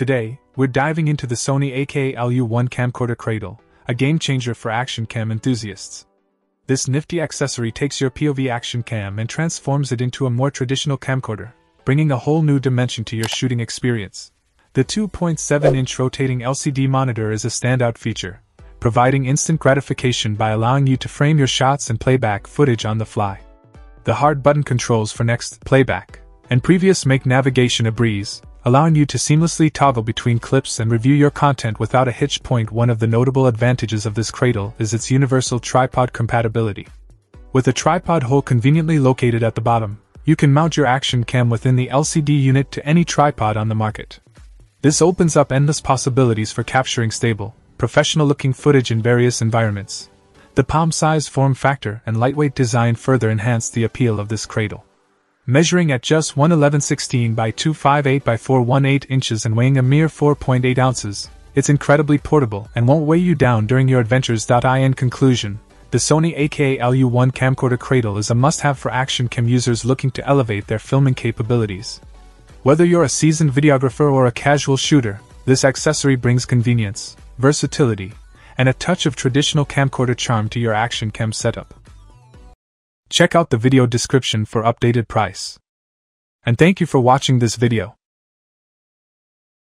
Today, we're diving into the Sony AKA-LU1 camcorder cradle, a game changer for action cam enthusiasts. This nifty accessory takes your POV action cam and transforms it into a more traditional camcorder, bringing a whole new dimension to your shooting experience. The 2.7 inch rotating LCD monitor is a standout feature, providing instant gratification by allowing you to frame your shots and playback footage on the fly. The hard button controls for next, playback, and previous make navigation a breeze, allowing you to seamlessly toggle between clips and review your content without a hitch point. One of the notable advantages of this cradle is its universal tripod compatibility. With a tripod hole conveniently located at the bottom, you can mount your action cam within the LCD unit to any tripod on the market. This opens up endless possibilities for capturing stable, professional looking footage in various environments. The palm-sized form factor and lightweight design further enhance the appeal of this cradle measuring at just 11116 by 258 by 418 inches and weighing a mere 4.8 ounces. It's incredibly portable and won't weigh you down during your adventures. In conclusion, the Sony AKA-LU1 camcorder cradle is a must-have for action cam users looking to elevate their filming capabilities. Whether you're a seasoned videographer or a casual shooter, this accessory brings convenience, versatility, and a touch of traditional camcorder charm to your action cam setup. Check out the video description for updated price. And thank you for watching this video.